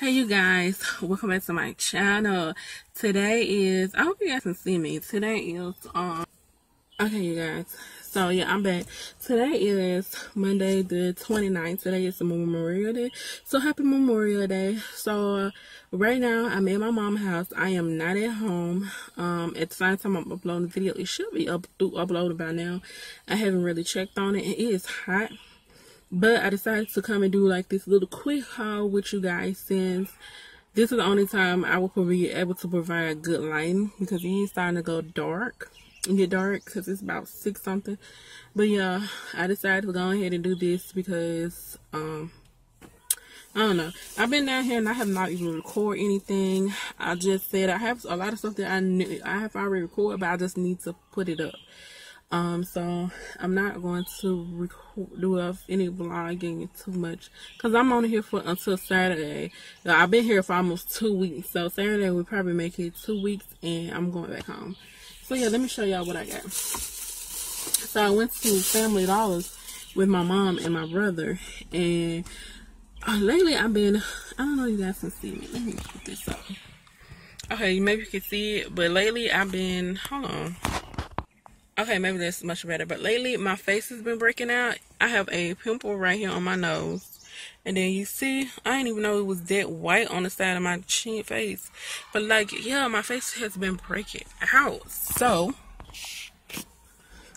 Hey you guys, welcome back to my channel. Today is, I hope you guys can see me. Today is, um, okay you guys. So yeah, I'm back. Today is Monday the 29th. Today is Memorial Day. So happy Memorial Day. So uh, right now I'm in my mom's house. I am not at home. Um, same time I'm uploading the video, it should be up uploaded by now. I haven't really checked on it. It is hot but I decided to come and do like this little quick haul with you guys since this is the only time I will be able to provide a good lighting because it is starting to go dark and get dark because it's about six something. But yeah, I decided to go ahead and do this because um I don't know. I've been down here and I have not even recorded anything. I just said I have a lot of stuff that I knew I have already recorded, but I just need to put it up. Um, so I'm not going to do any vlogging too much because I'm only here for until Saturday. I've been here for almost two weeks, so Saturday we probably make it two weeks, and I'm going back home. So yeah, let me show y'all what I got. So I went to Family Dollars with my mom and my brother, and uh, lately I've been. I don't know if you guys can see me. Let me put this up. Okay, maybe you can see it, but lately I've been. Hold on. Okay, maybe that's much better. But lately, my face has been breaking out. I have a pimple right here on my nose. And then you see, I didn't even know it was that white on the side of my chin face. But like, yeah, my face has been breaking out. So,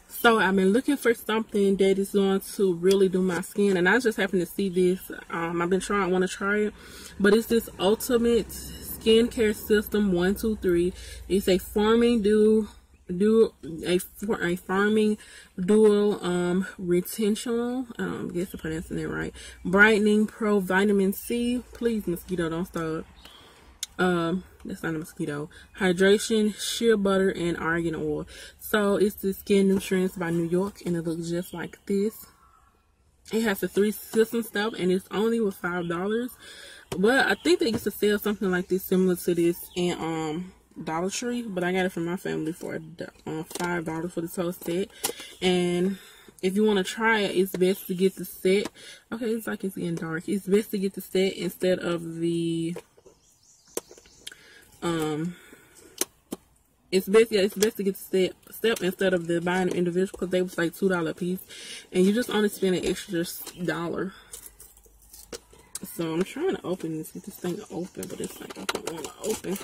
so I've been looking for something that is going to really do my skin. And I just happened to see this. Um, I've been trying, want to try it. But it's this Ultimate Skincare System 123. It's a Farming Dew do a for a farming dual um retentional um guess I'm pronouncing it right brightening pro vitamin C. Please mosquito don't stop. Um that's not a mosquito. Hydration shea butter and argan oil. So it's the skin nutrients by New York and it looks just like this. It has the three system stuff and it's only with five dollars. But I think they used to sell something like this similar to this and um Dollar Tree, but I got it from my family for uh, five dollars for the whole set. And if you want to try it, it's best to get the set. Okay, it's like it's getting dark. It's best to get the set instead of the um. It's best, yeah, it's best to get the step, step instead of the buying individual because they was like two dollar a piece, and you just only spend an extra dollar. So I'm trying to open this, get this thing open, but it's like I don't want to open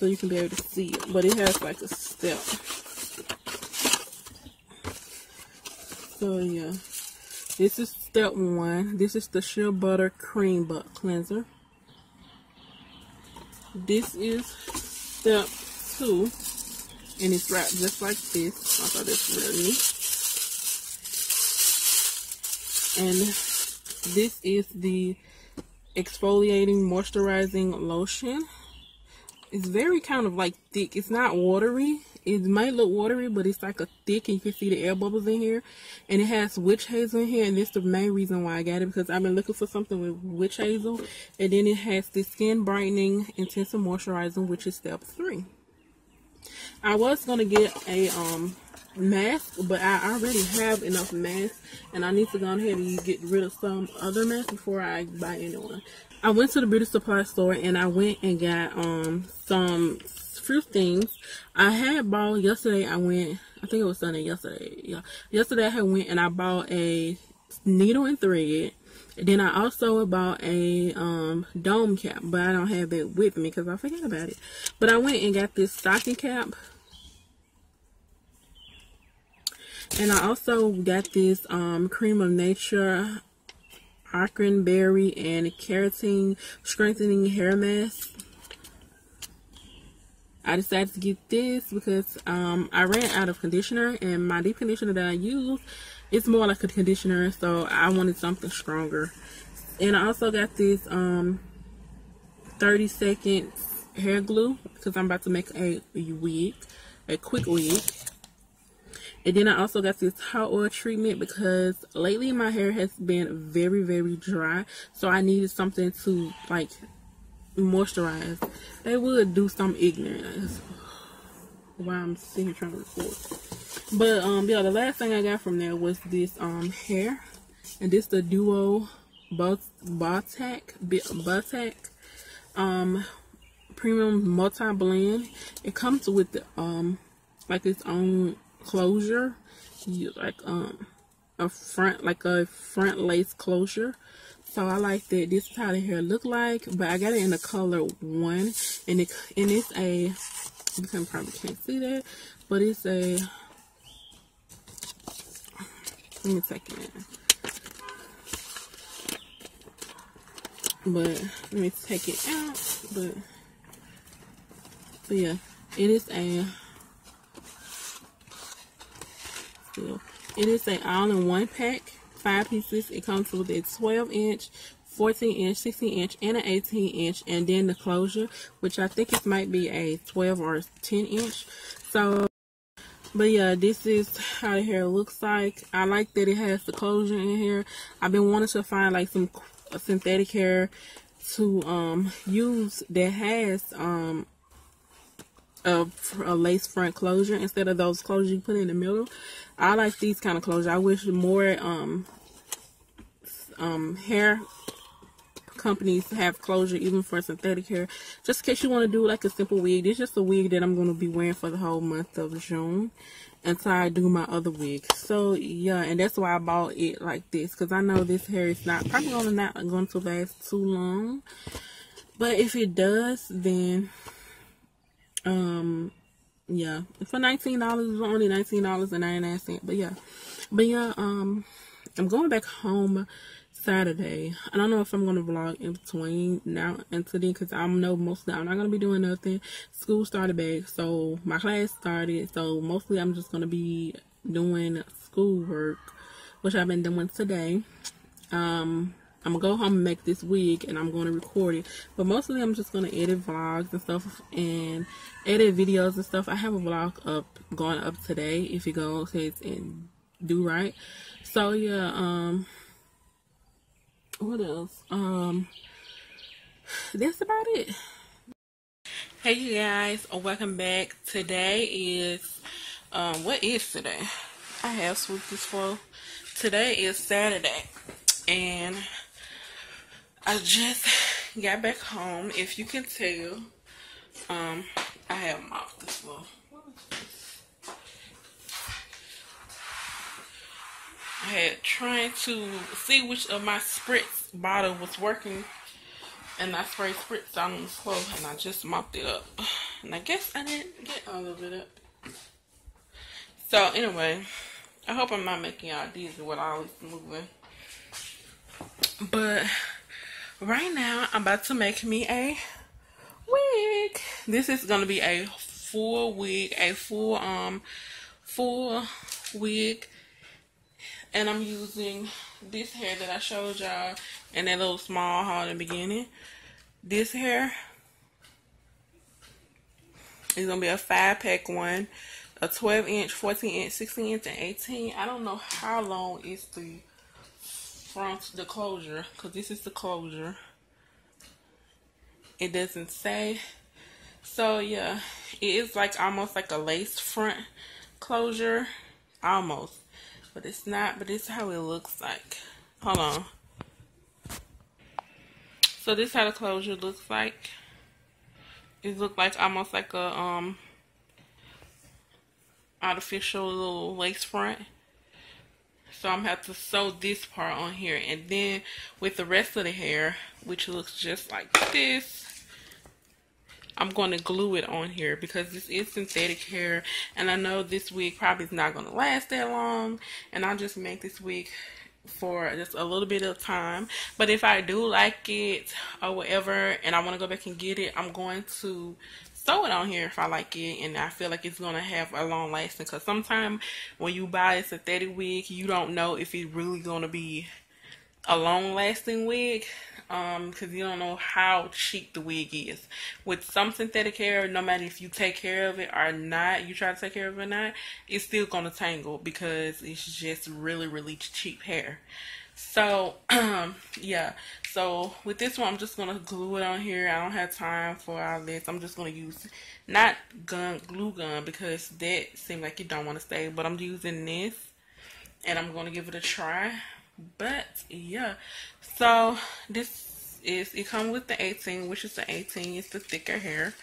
so you can be able to see it. But it has like a step. So yeah, this is step one. This is the Shea Butter Cream Butt Cleanser. This is step two, and it's wrapped just like this. I thought that's really neat. And this is the exfoliating moisturizing lotion it's very kind of like thick. It's not watery. It might look watery, but it's like a thick and you can see the air bubbles in here. And it has witch hazel in here. And that's the main reason why I got it because I've been looking for something with witch hazel. And then it has the skin brightening intensive moisturizing, which is step three. I was going to get a um mask, but I already have enough masks. And I need to go ahead and get rid of some other masks before I buy anyone. I went to the beauty supply store and I went and got um some few things. I had bought yesterday. I went. I think it was Sunday yesterday. Yeah, yesterday I went and I bought a needle and thread. then I also bought a um, dome cap, but I don't have it with me because I forgot about it. But I went and got this stocking cap. And I also got this um, Cream of Nature Akron Berry and Keratin Strengthening Hair Mask. I decided to get this because um, I ran out of conditioner and my deep conditioner that I use it's more like a conditioner so I wanted something stronger and I also got this um, 30 seconds hair glue because I'm about to make a wig a quick wig and then I also got this hot oil treatment because lately my hair has been very, very dry. So I needed something to like moisturize. They would do some ignorance while I'm sitting here trying to record. But um yeah, the last thing I got from there was this um hair. And this the Duo Botac Botac um premium multi blend. It comes with the, um like its own closure, you like um a front like a front lace closure. So I like that. This is how the hair look like, but I got it in the color one, and it and it's a you can probably can't see that, but it's a let me take it. But let me take it out. But but yeah, it is a it is a all-in-one pack, five pieces. It comes with a 12 inch, 14 inch, 16 inch, and an 18 inch, and then the closure, which I think it might be a 12 or 10 inch. So, but yeah, this is how the hair looks like. I like that it has the closure in here. I've been wanting to find like some synthetic hair to um use that has um a, a lace front closure instead of those closures you put in the middle. I like these kind of closures. I wish more um um hair companies have closure even for synthetic hair just in case you want to do like a simple wig this is just a wig that i'm going to be wearing for the whole month of june until i do my other wig so yeah and that's why i bought it like this because i know this hair is not probably not going to last too long but if it does then um yeah for $19 it was only $19.99 but yeah but yeah um i'm going back home Saturday. I don't know if I'm gonna vlog in between now and today because I know mostly I'm not gonna be doing nothing. School started back, so my class started. So mostly I'm just gonna be doing schoolwork, which I've been doing today. Um, I'm gonna go home and make this wig and I'm gonna record it. But mostly I'm just gonna edit vlogs and stuff and edit videos and stuff. I have a vlog up going up today if you go ahead and do right. So yeah, um what else? Um, that's about it. Hey you guys, welcome back. Today is, um, what is today? I have swooped this for. Today is Saturday, and I just got back home. If you can tell, um, I have mopped this floor. I had trying to see which of my spritz bottle was working and I sprayed spritz on the floor and I just mopped it up. And I guess I didn't get all of it up. So anyway, I hope I'm not making y'all dizzy with all this moving. But right now I'm about to make me a wig. This is gonna be a full wig, a full um full wig and I'm using this hair that I showed y'all in that little small haul in the beginning. This hair is going to be a 5-pack one. A 12 inch, 14 inch, 16 inch, and 18. I don't know how long is the front, the closure. Because this is the closure. It doesn't say. So, yeah. It is like almost like a lace front closure. Almost but it's not but is how it looks like hold on so this how the closure looks like it looks like almost like a um artificial little lace front so I'm have to sew this part on here. And then with the rest of the hair which looks just like this I'm going to glue it on here because this is synthetic hair. And I know this wig probably is not going to last that long. And I'll just make this wig for just a little bit of time. But if I do like it or whatever and I want to go back and get it I'm going to sew it on here if I like it and I feel like it's going to have a long lasting because sometimes when you buy a synthetic wig you don't know if it's really going to be a long lasting wig um because you don't know how cheap the wig is. With some synthetic hair no matter if you take care of it or not you try to take care of it or not it's still gonna tangle because it's just really really cheap hair. So um yeah so with this one i'm just gonna glue it on here i don't have time for all this i'm just gonna use not gun glue gun because that seems like you don't want to stay but i'm using this and i'm gonna give it a try but yeah so this is it comes with the 18, which is the 18. It's the thicker hair.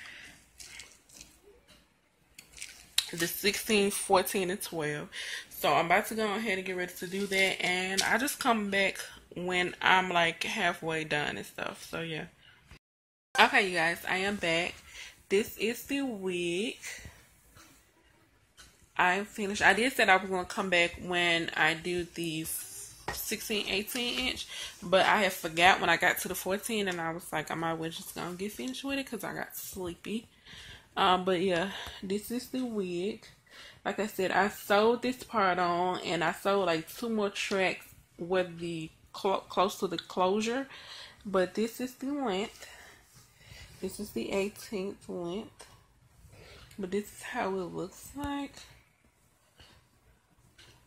The 16, 14, and 12. So I'm about to go ahead and get ready to do that. And I just come back when I'm like halfway done and stuff. So yeah. Okay, you guys, I am back. This is the wig. I finished. I did said I was going to come back when I do the 16, 18 inch, but I had forgot when I got to the 14 and I was like, I might well just to get finished with it because I got sleepy. Um, but yeah, this is the wig. Like I said, I sewed this part on and I sewed like two more tracks with the cl close to the closure. But this is the length. This is the 18th length. But this is how it looks like.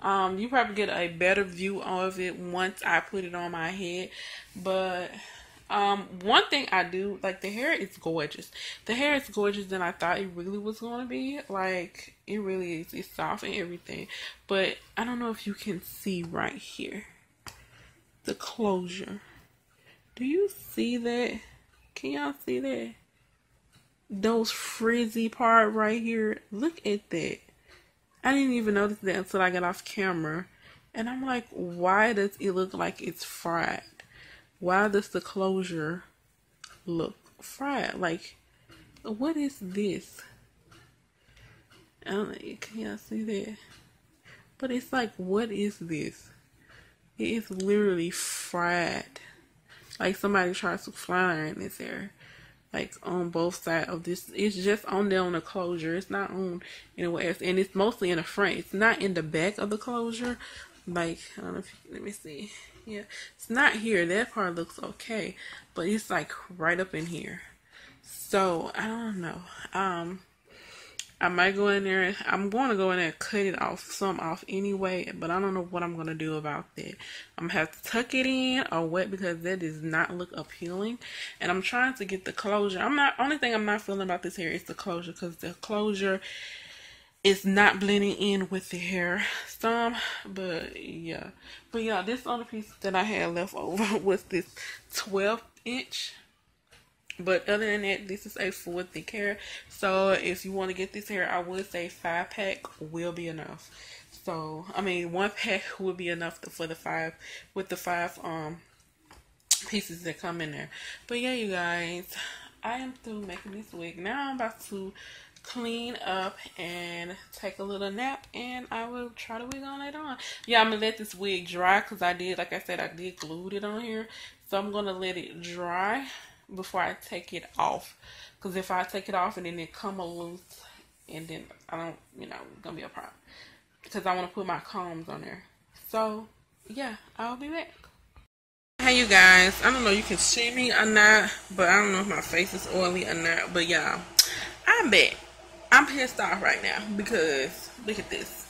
Um, you probably get a better view of it once I put it on my head. But um, one thing I do, like the hair is gorgeous. The hair is gorgeous than I thought it really was going to be. Like, it really is. It's soft and everything. But I don't know if you can see right here. The closure. Do you see that? Can y'all see that? Those frizzy part right here. Look at that. I didn't even notice that until I got off camera. And I'm like, why does it look like it's fried? Why does the closure look fried? Like, what is this? I don't know, can y'all see that? But it's like, what is this? It is literally fried. Like somebody tries to fly in this hair like on both sides of this. It's just on there on the closure. It's not on anywhere else, and it's mostly in the front. It's not in the back of the closure. Like I don't know if let me see. Yeah, it's not here. That part looks okay, but it's like right up in here. So I don't know. Um, I might go in there. I'm going to go in there and cut it off, some off anyway, but I don't know what I'm going to do about that. I'm going to have to tuck it in or what because that does not look appealing. And I'm trying to get the closure. I'm not, only thing I'm not feeling about this hair is the closure because the closure is not blending in with the hair some, but yeah. But yeah, this other piece that I had left over was this 12 inch but other than that, this is a full thick hair. So if you want to get this hair, I would say five pack will be enough. So I mean, one pack would be enough for the five with the five um pieces that come in there. But yeah, you guys, I am through making this wig. Now I'm about to clean up and take a little nap and I will try the wig on later on. Yeah, I'm gonna let this wig dry because I did, like I said, I did glued it on here. So I'm gonna let it dry before I take it off. Because if I take it off and then it come loose, and then I don't, you know, gonna be a problem. Because I want to put my combs on there. So, yeah, I'll be back. Hey, you guys. I don't know you can see me or not, but I don't know if my face is oily or not. But, y'all, I'm back. I'm pissed off right now because, look at this.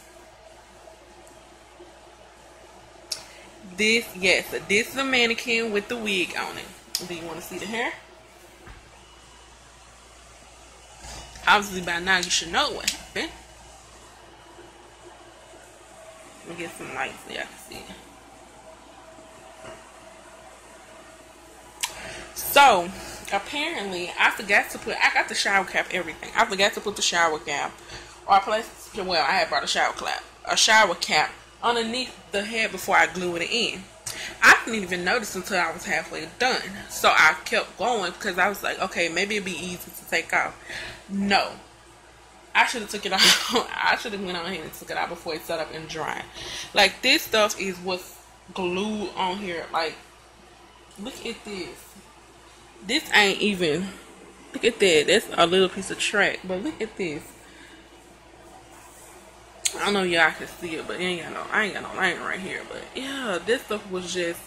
This, yes, this is a mannequin with the wig on it. Do you want to see the hair? Obviously, by now you should know what happened. Let me get some lights so y'all can see. So, apparently, I forgot to put, I got the shower cap, everything. I forgot to put the shower cap, or I placed, well, I had brought a shower cap, a shower cap underneath the head before I glued it in. I didn't even notice until I was halfway done. So I kept going because I was like, okay, maybe it'd be easy to take off. No. I should have took it off. I should have went on here and took it out before it set up and dry. Like this stuff is what's glued on here. Like, look at this. This ain't even. Look at that. That's a little piece of track. But look at this. I don't know y'all can see it, but ain't got no, I ain't got no line right here. But yeah, this stuff was just.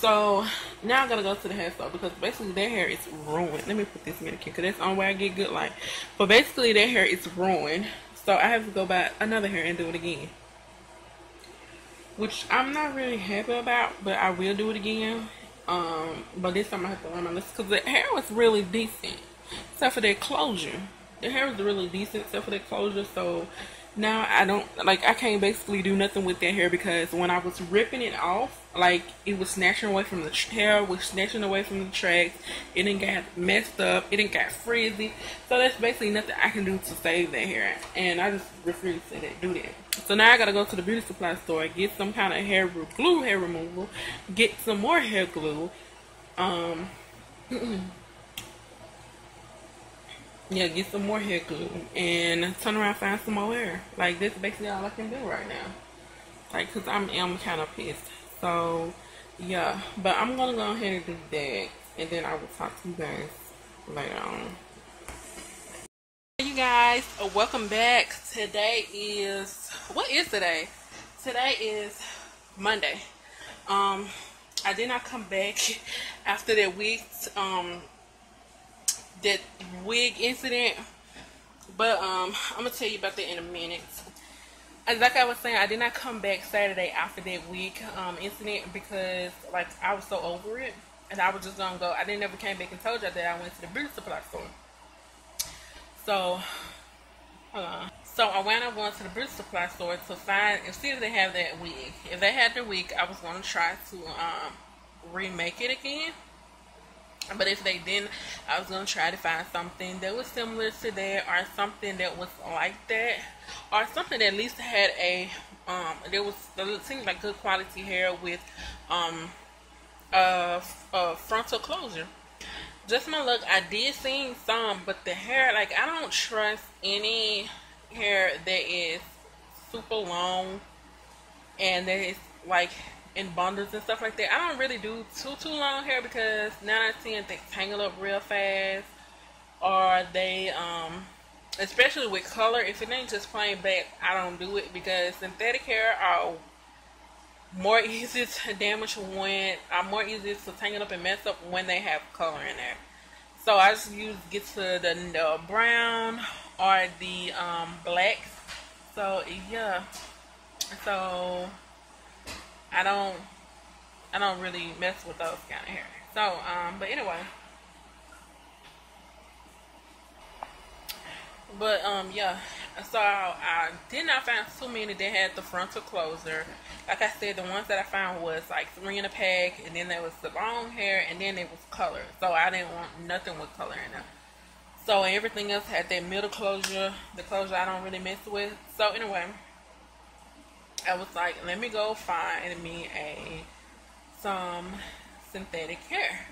So now I gotta go to the hair store because basically their hair is ruined. Let me put this mannequin because that's the only way I get good light. But basically their hair is ruined, so I have to go buy another hair and do it again. Which I'm not really happy about, but I will do it again. Um, but this time I have to learn my lesson because the hair was really decent, except for their closure the hair was really decent except for the closure. So now I don't like I can't basically do nothing with that hair because when I was ripping it off like it was snatching away from the hair was snatching away from the tracks. It didn't get messed up. It didn't get frizzy. So that's basically nothing I can do to save that hair. And I just refuse to do that. So now I gotta go to the beauty supply store get some kind of hair glue hair removal get some more hair glue um yeah, get some more hair glue and turn around find some more hair. Like this is basically all I can do right now. Like, cause I'm am kind of pissed. So yeah, but I'm gonna go ahead and do that, and then I will talk to you guys later on. Hey you guys, uh, welcome back. Today is what is today? Today is Monday. Um, I did not come back after that week. Um, that wig incident. But um, I'm gonna tell you about that in a minute. And like I was saying, I did not come back Saturday after that wig um, incident because like I was so over it, and I was just gonna go. I didn't ever came back and told you that I went to the beauty supply store. So, hold on. So I wound up going to the beauty supply store to find and see if they have that wig. If they had the wig, I was gonna try to um, remake it again but if they didn't, I was gonna try to find something that was similar to that, or something that was like that, or something that at least had a um. There was it seemed like good quality hair with um a, a frontal closure. Just my look, I did see some, but the hair, like I don't trust any hair that is super long and that is like in bundles and stuff like that. I don't really do too too long hair because now I'm seeing things tangle up real fast, or they um, especially with color. If it ain't just plain black, I don't do it because synthetic hair are more easy to damage when are more easy to tangle up and mess up when they have color in there. So I just use get to the, the brown or the um, black. So yeah, so I don't I don't really mess with those kind of hair. So, um, but anyway. But um, yeah. So I, did not find too many that had the frontal closer. Like I said, the ones that I found was like three in a pack, and then there was the long hair, and then it was color. So I didn't want nothing with color in it. So everything else had that middle closure, the closure I don't really mess with. So anyway. I was like, let me go find me a some synthetic hair.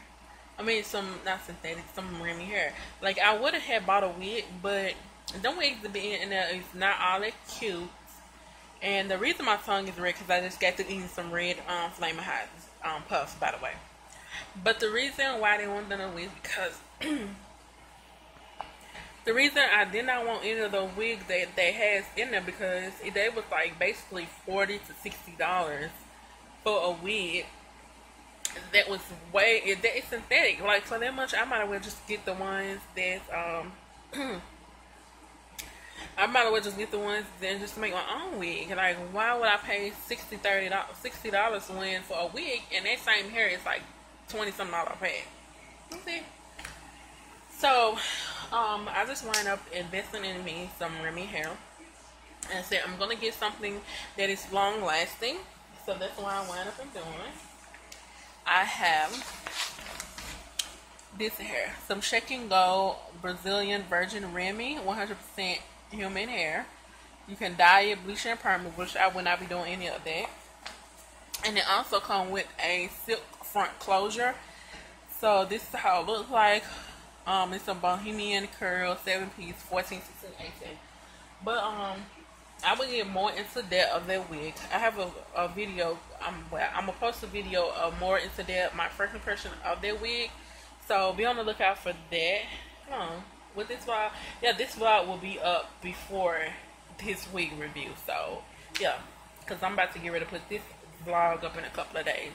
I mean, some not synthetic, some Remy hair. Like I would have had bought a wig, but the wigs to be in there is not all that cute. And the reason my tongue is red because I just got to eat some red um flaming hot um puffs, by the way. But the reason why they want them to wig because the reason I did not want any of the wigs that they has in there because they was like basically forty to sixty dollars for a wig that was way it, it's synthetic. Like for that much, I might as well just get the ones that um. I might as well just get the ones then just make my own wig. Like, why would I pay 60 30 dollars, sixty dollars when for a wig and that same hair is like twenty something dollar pack? See? So, um, I just wind up investing in me some Remy hair. And said I'm gonna get something that is long lasting. So that's why I wind up doing. I have this hair. Some Shake and Go Brazilian Virgin Remy 100% human hair. You can dye it, bleach and perm it, which I would not be doing any of that. And it also comes with a silk front closure. So this is how it looks like. Um, it's a Bohemian curl, seven piece, 14, 16, 18. But um, I will get more into that of that wig. I have a, a video. I'm well, I'm gonna post a video of more into that my first impression of that wig. So be on the lookout for that. On, with this vlog, yeah, this vlog will be up before this wig review. So yeah, cause I'm about to get ready to put this vlog up in a couple of days.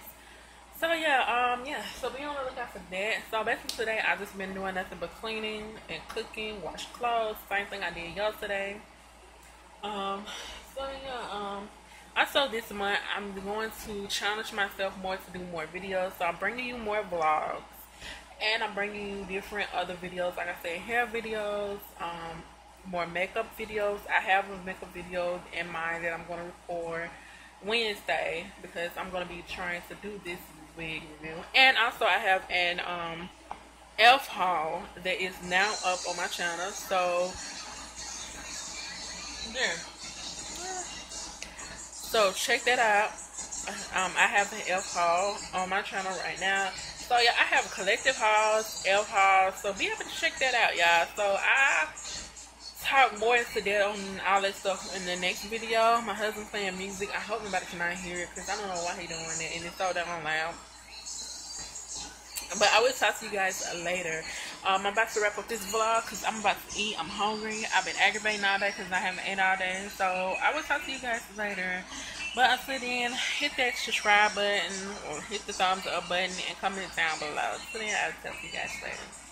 So yeah, um, yeah. So be on the lookout for that. So basically today I've just been doing nothing but cleaning and cooking, wash clothes. Same thing I did yesterday. Um, so yeah, um, also this month I'm going to challenge myself more to do more videos. So I'm bringing you more vlogs, and I'm bringing you different other videos. Like I said, hair videos, um, more makeup videos. I have a makeup video in mind that I'm going to record Wednesday because I'm going to be trying to do this wig review. And also I have an um, elf haul that is now up on my channel. So, there. So check that out. Um, I have an elf haul on my channel right now. So yeah, I have collective hauls, elf hauls. So be able to check that out, y'all. So I talk more into that on all that stuff in the next video. My husband's playing music. I hope nobody can not hear it because I don't know why he doing it and it's so damn loud. But I will talk to you guys later. Um, I'm about to wrap up this vlog because I'm about to eat. I'm hungry. I've been aggravating all day because I haven't ate all day. So I will talk to you guys later. But until then, hit that subscribe button or hit the thumbs up button and comment down below. So then I'll talk to you guys later.